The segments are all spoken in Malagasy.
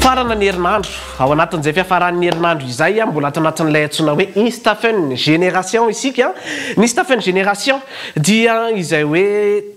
Farana ny herinandro. Ao anatin'izay fiafaran'ny herinandro izay, mbola ato anatin'ilay antsoina hoe Instafen Génération isika. Ny Instafen Génération dia izay hoe.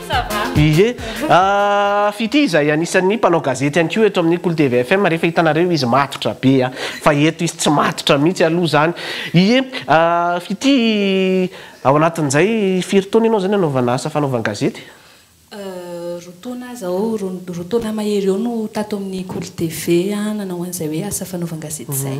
Ça va. Ie. Ah, Fitia izay anisan'ny mpanao gazety ihany koa eto amin'ny Kolo TV FM rehefa hitanareo izy matotra be a! Fa eto izy tsy matotra mihitsy aloha izany. Ie. Ah, Fitia, ao anatin'izay firy taona ianao izay nanaovana asa fanaovan-gazety? Euh, roa taona aho izao, roa roa taona mahery eo no tato amin'ny Kolo TV nanao an'izay hoe asa fanaovan-gazety izay.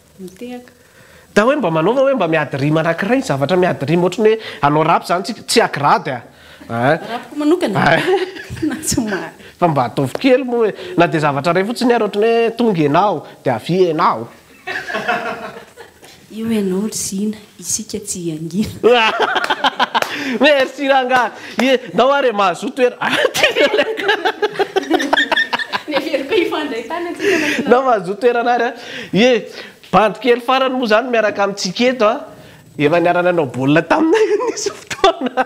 mitehaka. Tah hoe mba manaova hoe mba miady rima anankiray ny zavatra miady rima ohatry ny hoe hanao rap zany tsika tsy à grade a ah. Rapiko manokana na tsy omaly. Fa mba ataovy kely moa hoe na dia zavatra iray fotsiny ary ohatry ny hoe tonga ianao dia avia ianao. Eo ianao ry zina. Isika tsy hiangina. Merci rangahy! Ndao ary e mahazoa toerana. Ny heveriko hoe hifandray tàna tsika maninona? Ndao mahazoa toerana ary a! Ie, bandy kely farany moa zany miaraka amintsika eto a! Efa niara-nanao baolina taminay nisy fotoana.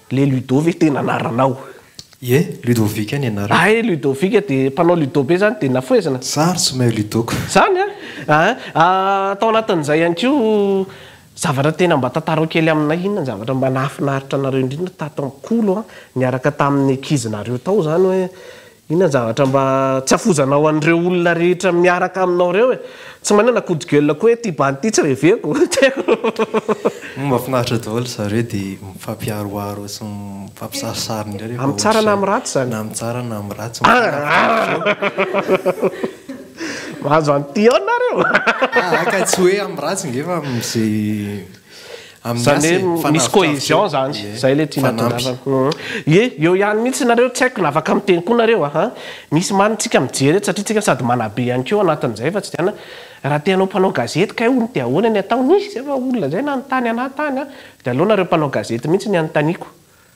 Le Ludo ve tena anaranao? Ie, Ludovika ny anarako. Ah eh, Ludovika dia mpanao Ludo be izany dia nafohezina? Izaho ry tsy mahay Ludo-ko. Izany an! Aa ah, tao anatin'izay ihany koa, zavatra tena mba tantarao kely aminay, inona ny zavatra mba nahafinaritra anareo indrindra tato am-kolo an, niaraka tamin'ny ankizinareo tao izany hoe, Inona ny zavatra mba tsy hafozanao an'ireo olona rehetra miaraka aminao ireo e? Tsy manana coup de gueule koa hoe ity bandy ity tsy reveako. Mahafinaritra daholo ry zareo dia mifampiharoharo sy mifampisarisary indray rehefa ohatra izany. Amin'ny tsara na amin'ny ratsy izany? Na amin'ny tsara na amin'ny ratsy. Mahazo an'ity ao nareo. Ka tsy hoe amin'ny ratsy ange fa amin'izay. Amin'ny asa e, Zany hoe misy cohesion fanavotravotra zany. eo. Ie, Zay le tiana fanampy. tongavana. Hum. Ie, eo ihany mihitsy nareo, tsy haiko na afaka miteny koa nareo a. Misy marina tsika mijery eto satria tsika sady manabe ihany koa ao anatin'izay fa tsy izay na. Raha te hanao mpanao gazety kay hono dia ahoana ny ataony? Izay fa olona izay nanontany anah tany a. Dia aleo nareo mpanao gazety mihitsy ny anontaniako.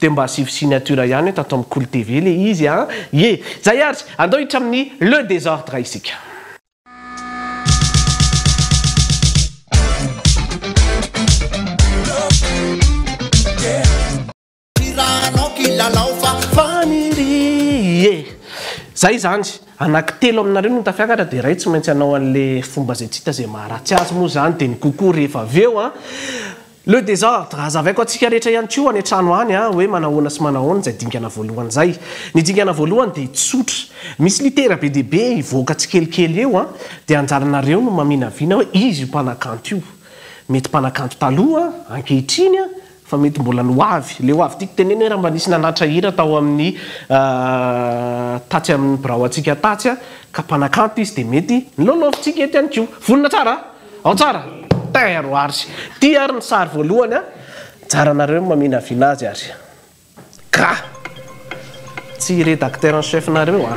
Dia mba asivo signature ihany hoe tato amin'ny Kolo TV ilay izy an! Ie! Zay ary! Andao hiditra amin'ny Le Desordre isika! Ie! Zay izany! Anankitelo aminareo no tafiakatra dia iray tsy maintsy hanao an'ilay fomba izay tsy hita izay maharatsy azy moa izany dia ny kokoa rehefa avy eo an! Le désordre, hazavaiko antsika rehetra ihany koa any an-trano any hoe manahoana sy manahoana izay dingana voalohany izay. Ny dingana voalohany dia tsotra. Misy litera be dia be hivoaka tsikelikely eo, dia anjaranareo no maminavina hoe iza io mpanakanto io. Mety mpanakanto taloha, ankehitriny, fa mety mbola ny ho avy. Ilay ho avy tiako tenenina hoe raha mba nisy nanantra hira tao amin'ny tatsy amin'ny birao antsika tatsy ka mpanakanto izy dia mety nolaolovintsika eto ihany koa. Vonona tsara a! Ao tsara! Tain aro ary! Ty ary ny sary voalohany a! Ajaranareo ny maminavina azy ary. Ga! Tsy rédacteur en chef nareo a!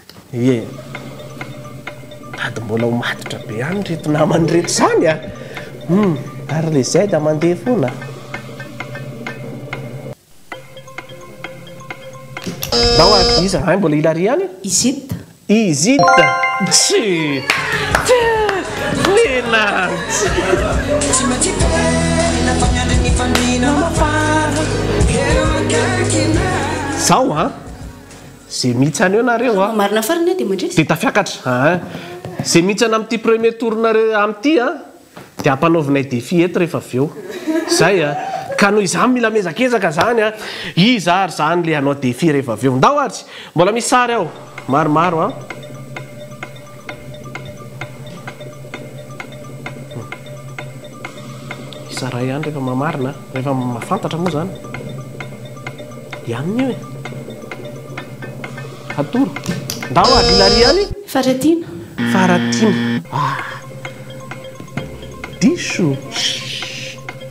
Ie. Sady mbola ho matotra be any ireto namany ireto izany a! Hum, ary ilay Zaida mandeha foana. Ndao ary dia iza? Hay mbola Hilary ihany? Izit. Izit. Tsy! Tee! Nenantsy! Zao an! Ze mihitsy any eo nareo a. Marina farany eo dia mandresy. Dia tafiakatra aa. Ze mihitsy any amin'ity premier tour nareo amin'ity a dia ampanaovinay défi eto rehefa avy eo. Zay a. Ka noho izany mila miezakezaka zany a. Iza ary zany le hanao défi rehefa avy eo. Ndao ary. Mbola misy sary ao maromaro a. Zara ihany rehefa mamarina, rehefa mahafantatra moa zany. Ihany io e. Hatoro. Ndao a, Hilary ihany. Faharatina. Faharatina. Ah. Diso.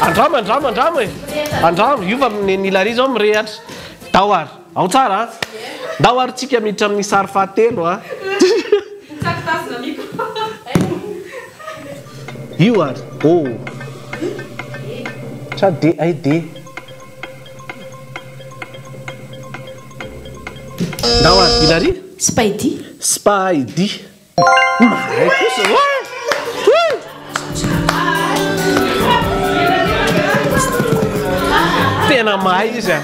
Andramo andramo andramo e! Andramo! Io fa ny ny Lary zao mirehatra! Ndao ary! Ao tsara a! Ndao ary tsika miditra amin'ny sary fahatelo a! Io ary! Oh! Sa de ay de! Ndao ary! I Lary? Spaidy. Spaidy. Mahay kosa oa! Tena mahay izy a!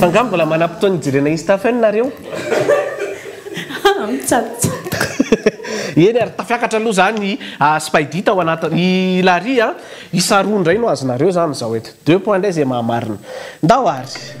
Fa angamba mbola manam-potoana hijerena Instafun nareo? Eny ary tafiakatra aloha zany i ah, Spidey tao anatin i Hilary a, isa roa indray no azonareo zany zao eto, deux points indray zay maha marina. Ndao ary!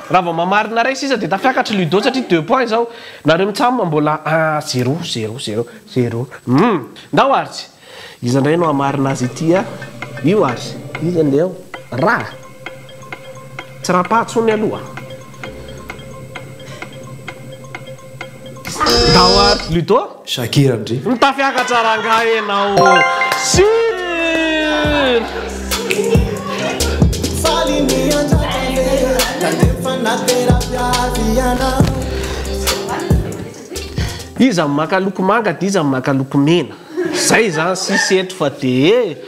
Raha vao mamarina ray sisa dia tafiakatry ludo satria deux points izao nareo mitsam mbola a zero zero zero zero humm ndao arts iza ndray no hamarina azy ity a io arts iza le ao ra tsy ra pa tsony aloha. Tawar Ludo? Shakira ndry. Mitafiakatra rangahy enao sur. Faly ny hanjaka lera Tandrefy naterapy avy ianao Iza maka loko manga de iza maka loko mena. Zay zany sisa eto fa de eh.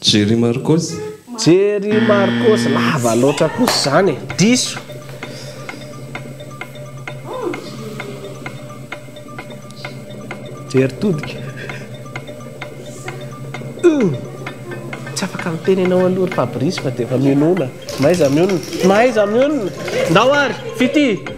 Jerry Marcos? Jerry Marcos lava loatra kosa izany e! Diso! Jerry Todika. Tsy afaka miteny ianao aloha ry Fabrice fa dia efa mionona. Mahaiza mionona. Mahaiza mionona. Ndao ary! Fitia!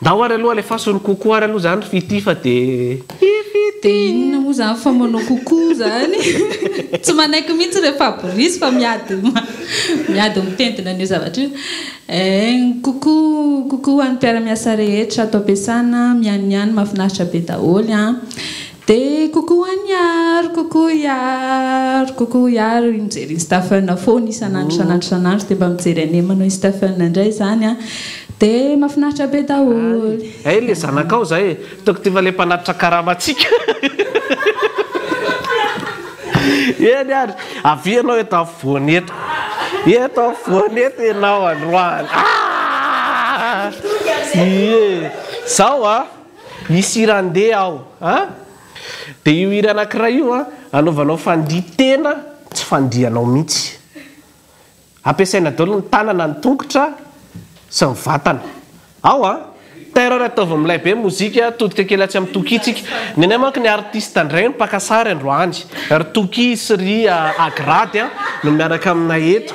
Ndao ary aloha alefaso ry coucou ary aloha zany ry fitia fa de Dia inona moa izany fa manao coucou izany? Tsy manaiky mihitsy re Fabrice fa miady miady mitentina an'io zavatra io. Eehh coucou coucou ho an'ny mpiara-miasa rehetra ato am-piasana, miany miany mahafinaritra be daholo an! Dia coucou an'i Aro, coucou i Aro, coucou i Aro, iny mijery an'i Stephen foana isan'andro isan'andro isan'andro dia mba mijery an'i Emma noho i Stephen indray izany an, dia mahafinaritra be daholo. Hay le zanakao zay e! Hitako tia malemy mpanatitra karama antsika. Eny ary, avia ianao eto afovoany eto. Eto afovoany eto ianao androany. Ah! Ie! Zao a! Misy hira andeha ao a! Dia io hira anankiray io a, anaovanao fandrian-tena tsy fandrianao mihitsy. Ampiasaina daholo ny tanana, ny tongotra sy ny vatana. Ao a! Terreur ataovy milay be mozika, todika kely atsy amin'i Tokia tsika. Ny anay manko ny artista indray mpaka sary androany. Ry Tokia sy ry Agrady no miaraka aminay eto.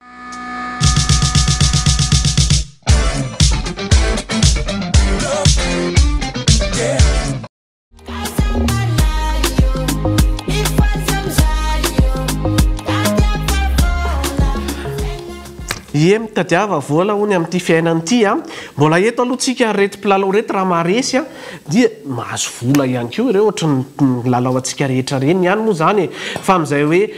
Ie mitadiava vola hono amin'ity fiainana ity a, mbola eto aloha tsika ary ireto mpilalao ireto raha maharesy a dia mahazo vola ihany koa ireo ohatry ny lalao antsika rehetra ireny ihany moa izany e, fa amin'izay hoe.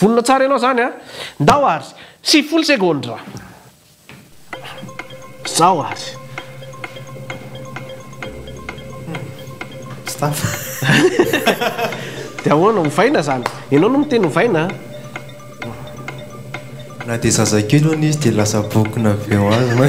Vonona tsara ianao zany a! Ndao ary! Sivifolo segondra! Zao ary! Dia ahoana, ovaina zany? Ianao no miteny ovaina a! Na dia zaza kely hono izy dia lasa bokona avy eo aza.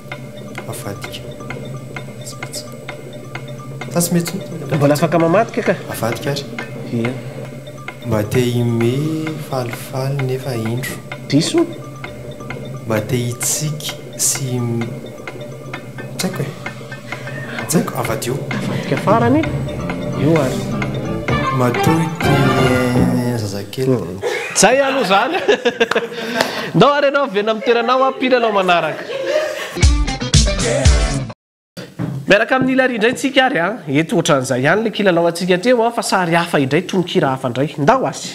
Avadika. Tsy maintsy. Fa tsy maintsy mitondra an'ilay. Mbola afaka mamadika ka. Avadika ary. Eny. Mba te himehy falifaly nefa indro. Diso. Mba te hitsiky sy himehy. Tsy haiko e. Tsy haiko. Avadio. Avadika farany. Io ary. Matoa ity zazakely. Zay aloha zany a! Ndao ary ianao miverina amin'ny toeranao a! Mpilalao manaraka. Miaraka amin'i Hilary indray tsika ary a! Eto ohatran'izay ihany ilay kilalaoantsika teo a! Fa sary hafa indray, tononkira hafa indray. Ndao ary!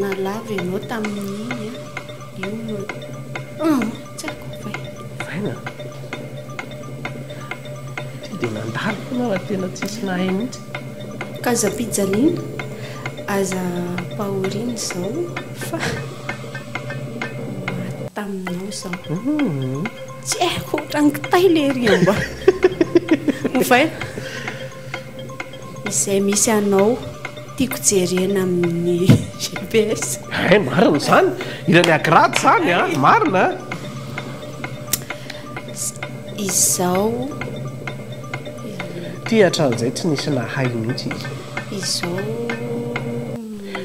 Nalavo ianao tamin'iny a! Inona no. Hum! Tsy haiko ny vay. Vay na. Tonga dia nandalo foana raha tena tsisy nahay mihitsy. Ka aza ampijaliana, aza ampahoriana izao fa maty taminao izaho. Hum! Tsy haiko, ohatran'ny kitay ilay riam-ba. Ovaina. Izay misy anao. Tiako jerena amin'ny GPS. Eeh marina izany, hiran'i Agrad izany a, marina a. Izao. Ity hatramin'izay tsy nisy nahay mihitsy izy. Izao.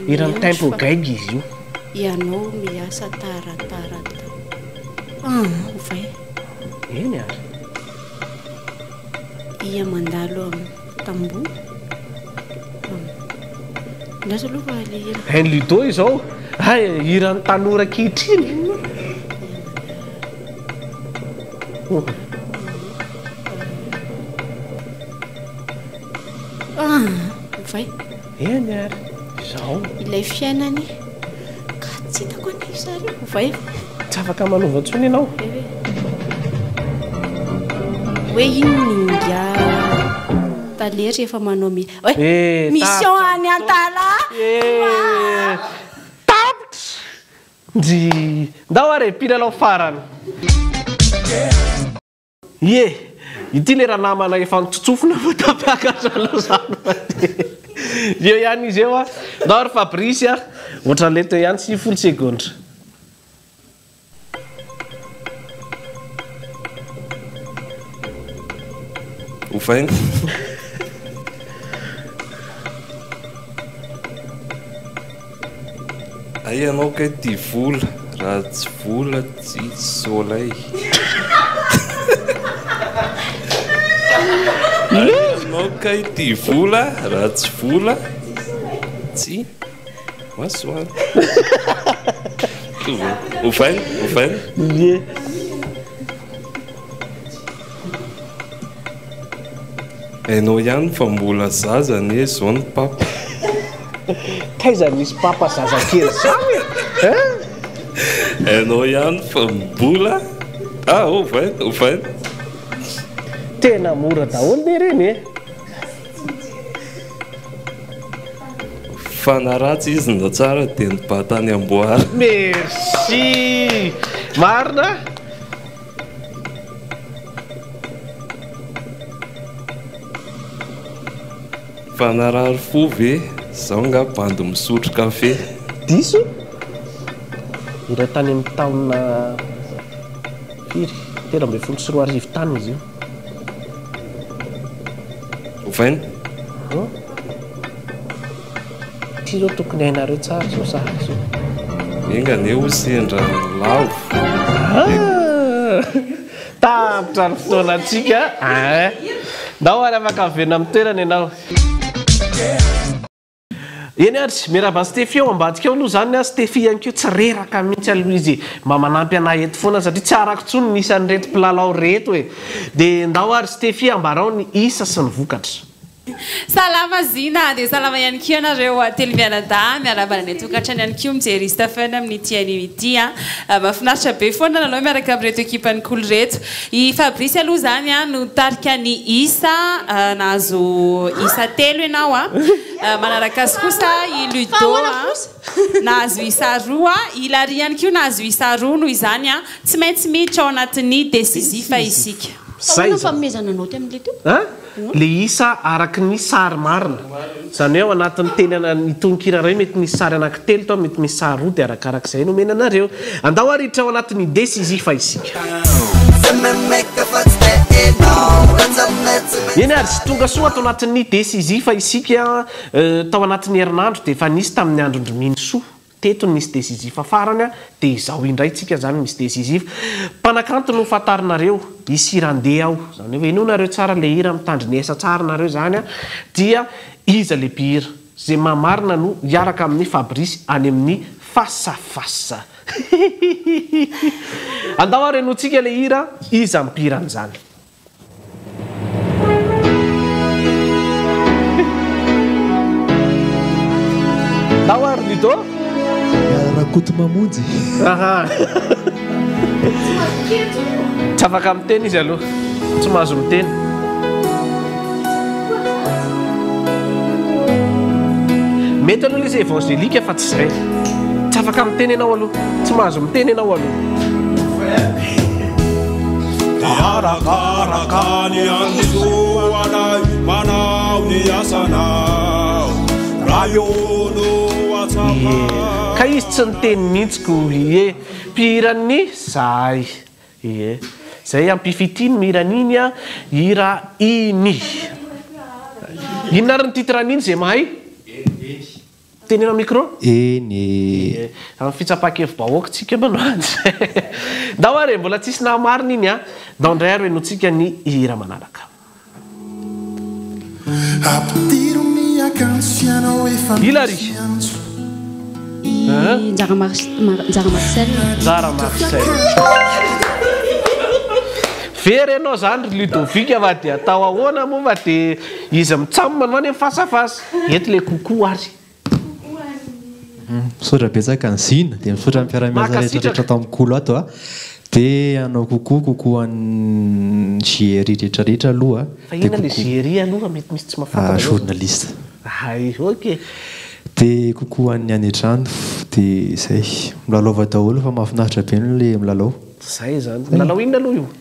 Hiran'i Tempo Gaigy izy io. Ianao miasa tara tara tao. Eny ary. Iha mandalo amin'ny. tamboho Lasa aloha fa le hira. Hein Ludo izao. Hay hiran'ny tanora ankehitriny. Ah, vay. Eny ary izao. Ilay fiainany ka tsy hitako anie ry zareo. Ovay fa. Tsy afaka manova intsony ianao. Hoe iny ny ingahy tale rehefa manao mi. Eh, mission any Antala. Eh, tapitra. Ndry, ndao ary e, mpilalao farany. Ie! Ity le ranamana efa nitsotsofina vao tampiakatra anao zany fa de eo ihany izy eo a! Ndao ry Fabrice a! Ohatran'le teo ihany sivy folo segondra. Ovaina. Hay anao kay tia vola raha tsy vola tsy soleil Hay anao kay tia vola raha tsy vola tsy masoandro Ovaina ovaina Ye. Hainao ihany fa mbola zaza anie zao ny papa. Taiza misy papa zaza kely zany e! Hainao ihany fa mbola ah ovaina ovaina. Tena mora daholo ne reny e! Fa na ratsy izy na tsara dia ny bata any amboara. Merci! Marina! Fa narary fo ve? Zao nga bandy misotro kafe. Diso iray tany amin'ny taona firy? Telo ambin'ny folo sy roa arivo tany izy io. Ovaina. Ty zao tokony hainareo tsara zao sahady zao. Enga anie ho sendra ny lavo. Ah! Tapitra ny fotoanantsika. Ndao ary afaka miverina amin'ny toerana ianao. Eny ary, miarahaba an'i Stephie ao ambadika ao aloha izany, Stephie ihany koa tsy reraka mihitsy aloha izy, mba manampy anay eto foana satria tsy arako intsony ny isan'ireto mpilalao ireto e! Dia ndao ary Stephie ambarao ny isa sy ny vokatra. Salama Zina, dia salama ihany koa ianareo telo mianadahy, miarahaba ny any an-tokantrano ihany koa mijery Ista Fun amin'ity anio ity an! Mahafinaritra be foana ny lalao miaraka amin'ireto ekipan'i Kolo ireto. I Fabrice aloha izany an no nitarika ny Isa, nahazo Isa telo ianao an! Manaraka azy kosa i Ludo an, nahazo Isa roa, i Lary ihany koa nahazo Isa roa, noho izany an, tsy maintsy miditra ao anatin'ny décisif isika. Fa ahoana ny fanomezana naute amin'ilay teo? Le isa araky ny sary marina. Zany hoe ao anatin'ny teny ana ny tononkira iray mety misy sary anakitelo to mety misy sary roa de arakaraka izay no omena anareo. Andao ary hiditra ao anatin'ny des izy fa isika. Eny ary tsy tonga soa ato anatin'ny des izy fa isika. Tao anatin'ny herinandro de efa nisy tamin'ny andron-dry Minisoa. Teto ny misy dezizif farany a, dia izao indray tsika zany misy dezizif. Mpanakanto no fantarinareo, hisy hirandeha ao, zany hoe henoy nareo tsara le hira mitandry ny esa tsara nareo zany a, dia iza le mpihira? Ze mahamarina no hiaraka amin'ny Fabrice any amin'ny face à face. Hihihihihi. Andao ary henointsika le hira, iza mpihira an'izany. Tao ary Ludo? Rakoto Mamonjy. Tsy afaka miteny izy aloha. Tsy mahazo miteny. Mety aloha ilay izy évangélique fa tsy izay. Tsy afaka miteny ianao aloha. Tsy mahazo miteny ianao aloha. Arakaraka ny androanay manao ny asanao Raha eo no atsapao Ka izy tsy niteny mihitsy ko ie mpihiran'ny zahay. Ie. Zay ampifitia ny mihira an'iny a hira iny. Inona ary ny titre an'iny zay mahay? Teneno amin'ny micro? Eny e. Ie. Amin'ny fitsapan-kevi-bahoaka tsika mananjy. Ndao ary e, mbola tsisy nahamarina iny a. Ndao ndray ary ho henotsika ny hira manaraka. Hilary an! Njara Marcel Njara Marcel Very ianao izany ry Ludovic fa dia atao ahoana moa fa dia izy mi-cam no any amin'ny face à face. Eto ilay coucou ary. Misaotra betsaka an'i Zina, dia misaotra ny mpiara-miasa rehetra rehetra ato amin'ny Kolo ato a. Dia hanao coucou coucou an'i JRI rehetra rehetra aloha a. Dia coucou journaliste. Dia coucou an'ny any an-trano, dia izay. Milalaova daholo fa mahafinaritra be ny le milalao. Zay izany. Milalao inona aloha io?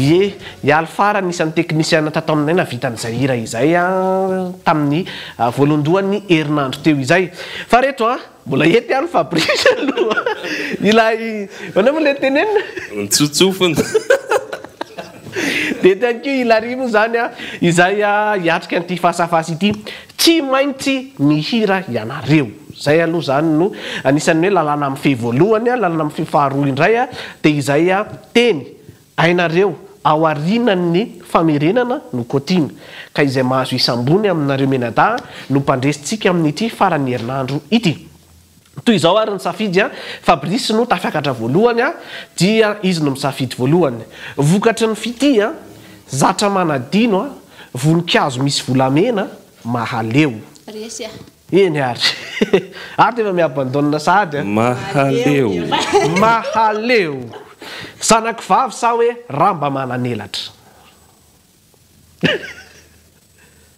Ie, i Alpha ary anisan'ny teknisiana tato aminay navita an'izay hira izay tamin'ny voalohandohan'ny herinandro teo izay. Fa ry eto an! Mbola eto ihany Fabrice aloha ilay, ahoana moa ilay tenenina? Notsotsofina. Dia eto ihany koa i Hilary moa izany izay hiatrika an'ity Face à Face ity. Tsy maintsy mihira ianareo. Izay aloha izany no anisan'ny hoe lalàna mifehy voalohany, lalàna mifehy faharoa indray dia izay teny hainareo aorianan'ny famerenana no kotiana. Ka izay mahazo isa ambony aminareo mianadahy no mpandresy tsika amin'ity faran'ny herinandro ity. Toy izao ary ny safidy, Fabrice no tafakatra voalohany dia izy no misafidy voalohany. Vokatry ny fitia, zatra manadino, voninkazo misy volamena, mahaleo. Resy ah. Eny ary. Ary dia efa mi-abandonne sahady a. Mahaleo. Mahaleo. Zanako vavy sa hoe ramba manan'elatra.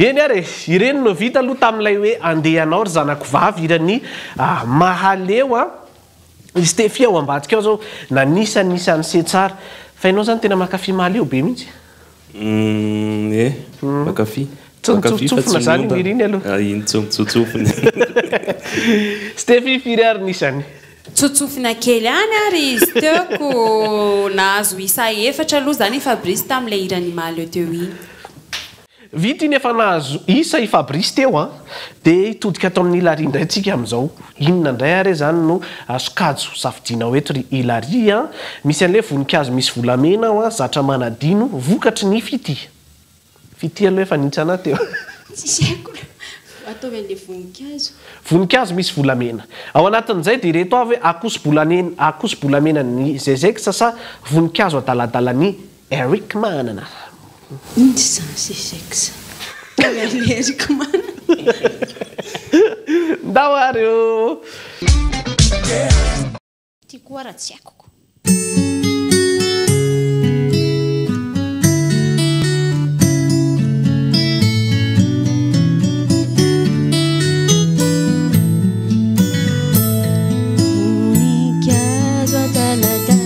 Eny ary e! Ireny no vita aloha tamin'ilay hoe andeha ianao ry zanako vavy hiran'i Mahaleo a! I Stephie ao ambadika ao izao nanisa ny isan'ny se tsara. Fa ianao izany tena mankafy Mahaleo be mihitsy. Umm eh mpankafy mpankafy fa tsy miombana ah iny tsompitsotsofiny Stefy firy ary ny isany? Tsotsofina kely any ary izy teo ko nahazo isa efatra aloha zany i Fabrice tamin'ilay hiran'i Mahaleo teo iny. Vita iny efa nahazo isa i Fabrice teo an! Dia hitodika ato amin'i Hilary indray tsika amin'izao. Inona indray ary izany no sokajy hosafidianao eto ry Hilary an! Misy an'ilay voninkazo misy volamena ao an! Zatra manadino vokatry ny fitia. Fitia aloha efa nihintsana teo. Tsisy haiko aloha. Ataovy an'ilay voninkazo. Voninkazo misy volamena. Ao anatin'izay dia ireto avy hoe akoso-bolamena an'i Zezex sa voninkazo adaladalan'i Eric Manana. Inty za sy Sex tao an'i Eric Manana. Ndao ary o! Ty koa ra tsy akoko.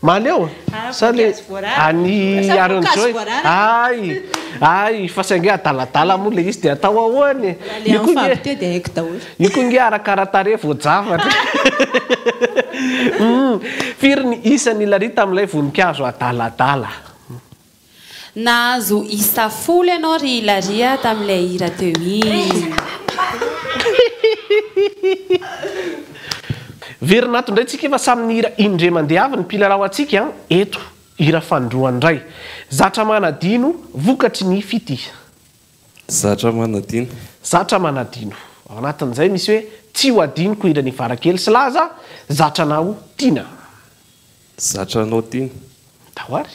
Mahaleo sa le an'i Aaron Joy? Hay! Hay! Fa saingy adaladala moa le izy dia atao ahoana e! Io koa nge, io koa nge arakara-tarehy vao javatra e! Hum! Firy ny isa nilarihy tamin'ilay voninkazo adaladala? Nahazo isa folo ianao ry Hilary a tamin'ilay hira teo iny. Verina ato indray tsika efa samy nihira indre mandeha avy ny mpilalao antsika an! Eto hira fanindroany indray. Zatra manadino vokatry ny fitia. Zatra manadino. Zatra manadino. Ao anatin'izay misy hoe tsy ho adinoko hira ny fara kely sy laza zatra anao tiana. Zatra anao tiana. Tahoary.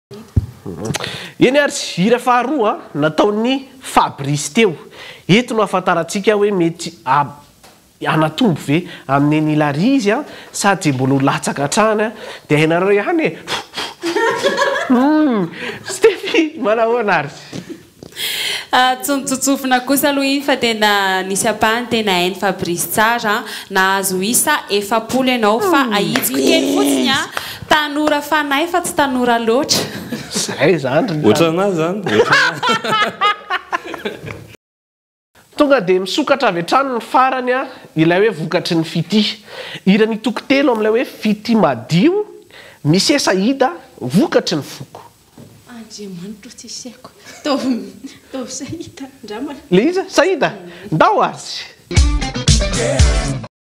Eny ary, hira faharoa nataon'i Fabrice teo. Eto no ahafantarantsika hoe mety hanatombo ve amin'ny Neny Hilary izy sa dia mbola ho latsaka hatrany dia hainareo ihany e! Humm! Stephie, manahoana ary? Tsy notsontsofina kosa aloha iny fa tena nisy ampahany tena hain'i Fabrice tsara an! Nahazo isa efapolo ianao fa ahitsiko kely fotsiny an! Tanora fanahy fa tsy tanora loatra. Zay zandriny zany. Ohatranà zany. Tonga dia misokatra avy hatrany ny farany ilay hoe vokatry ny fitia. Hiran'i Toko telo amin'ilay hoe fitia madio, misesa hida, vokatry ny foko. Andriamanitra o tsisy haiko. Ataovy ataovy sahita ndramana. Le iza? Sahida? Ndao ary.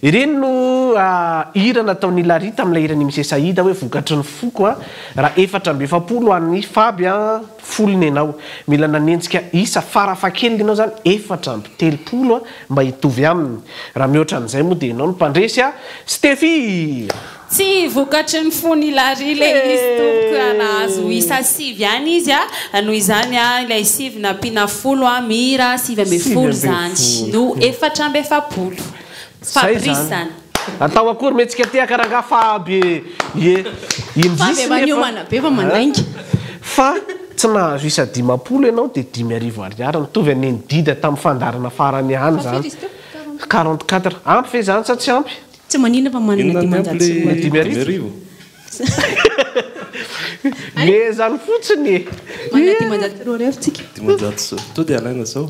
Ireny no hira nataon' i Larry tamin'ilay hiran' i Misesy Aida hoe vokatry ny foko an! Raha efatra amby efapolo ho an' i Faby an! folo ny anao. Mila nanenjika isa farafahakeliny ianao izany, efatra amby telopolo an! mba hitovy aminy. Raha mihoatra an'izay moa dia ianao no mpandresy an! Stefy! Tsy vokatry ny fon' i Larry ilay izy tompoko a! Nahazo isa sivy ihany izy a! Noho izany a, ilay sivy nampiana folo a, mira a, sivy ambin'ny folo izany no efatra amby efapolo. Fabrice izany. Atao akory me tsika tehaka rangah fa aby e ie indrisy nefa miomana be fa mandainga fa tsy nahazo isa dimampolo enao de dimy arivo ariary mitovy an'iny dida tam fandaharana farany ihany zany quarante quatre ampy ve zany sa tsy ampy? Tsy manina fa manana dimanjato sy roa arivo. Dimy arivo? Nezany fotsiny e! Manana dimanjato sy roa arivo tsika. Dimanjato sy. Toa dia alaina izao.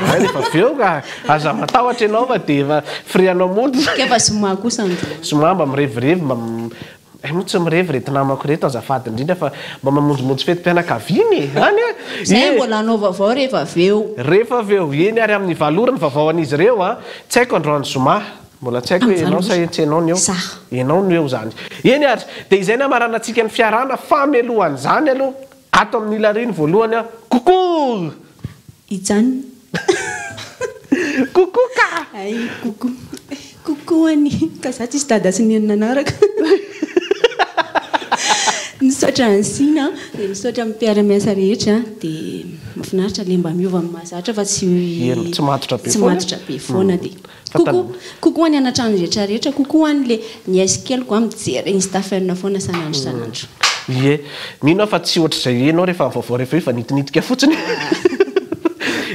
Alaina efa avy eo ka! Aza matahotra ianao fa dia efa frais anao monja. Kay fa zoma kosa androany. Zoma mba mirevirevy mba Hay moa tsy mirevy reto namako reto azafady indrindra fa mba mamonjimonjy fetim-pianakaviana e! Any a! Zay mbola hanao vaovao rehefa avy eo. Rehefa avy eo, eny ary amin'ny valo ora ny vaovao an'izy ireo an! Tsy haiko androany zoma, mbola tsy haiko hoe enao sa tsy enao no eo. Enao no eo izany. Eny ary, dia izay ny hamaranantsika ny fiarahana, famelohana izany aloha. Ato amin'ny lahariny voalohany aho. Coucou! Ijanona. Coucou ka! Hay coucou. Coucou an'i. Ka za tsisy dada sy neny nanaraka. Misaotra an'i Sina dia misaotra amin'ny mpiara-miasa rehetra dia mahafinaritra le mba miova amin'ny mahazatra fa tsy tsy matotra be foana dia. Kokoa kokoa any anatrano rehetra rehetra kokoa any le nièce keliko a mijery instafun foana sanandro sanandro. Ie, mino aho fa tsy ohatr'izay enao rehefa amin'ny vaovao rehefa io fa nitinitika fotsiny.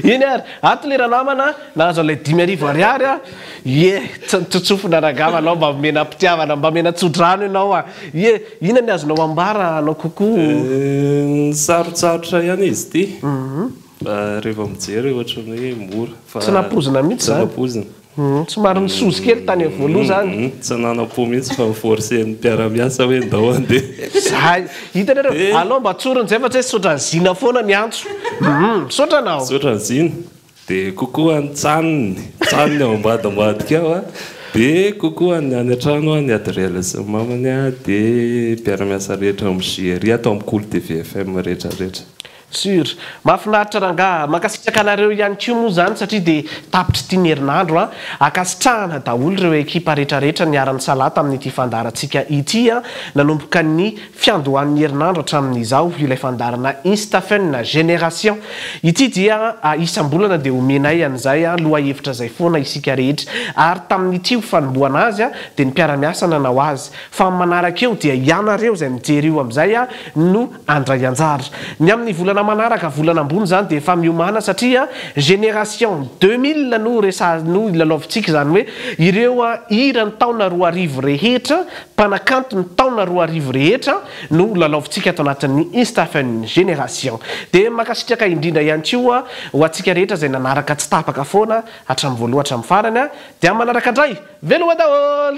Eny ary, ato le ranamana a, nahazo an'ilay dimy arivo ariary a, ie, tsotsofina rangah manao mba omena am-pitiavana, mba omena tso-drano ianao a, ie, inona ny azonao ambara anao kokoa? Sarotsarotra ihany izy ity. Rehefa mijery ohatry ny hoe mora fa tsy nampoizina mihitsy zany. Tsy nampoizina. Somary nisozy kely tany am voaloha zany. Tsy nanampo mihitsy fa force ny mpiara-miasa hoe ndao handeha. Zay. Hitanareo? Alao mba tsoriny zay fa tsy hoe misaotra an'i Zina foana miantso. Misaotra anao. Misaotra an'i Zina. Dia kokoa ny tsaniny. Tsaniny ao ambadimbadika ao a. Dia kokoa ny any an-trano a, ny Adriel sy ny mamany a, dia mpiara-miasa rehetra amin'ny GRI ato amin'ny Kolo TVFM rehetra rehetra. Sur. Mahafinaritra rangaha. Mankasitraka anareo ihany koa moa izany satria dia tapitry ity ny herinandro an. Ankasitrahana daholo ireo ekipa retraretra niara-nisalahy tamin'ity fandaharantsika ity an. Nanomboka ny fiandohan'ny herinandro hatramin'izao ilay fandaharana Insta Fun Génération ity dia isam-bolana dia omenay an'izay lohahevitra izay foana isika rehetra. Ary tamin'ity ho fanombohana azy dia ny mpiara-miasa nanao azy. Fa ny manaraka eo dia ianareo izay mijery io amin'izay no. handray anjara. Ny amin'ny volana manaraka, volana ambony izany dia efa miomana satria Génération deux mille no resaha no ilalaovintsika izany hoe ireo hiran'ny taona roa arivo rehetra, mpanakanton'ny taona roa arivo rehetra no lalaovintsika ato anatin'ny Instafun Génération. Dia mankasitraka indrindra ihany koa ho antsika rehetra izay nanaraka tsy tapaka foana hatramin'ny voaloha hatramin'ny farany dia manaraka indray. Veloma daholo!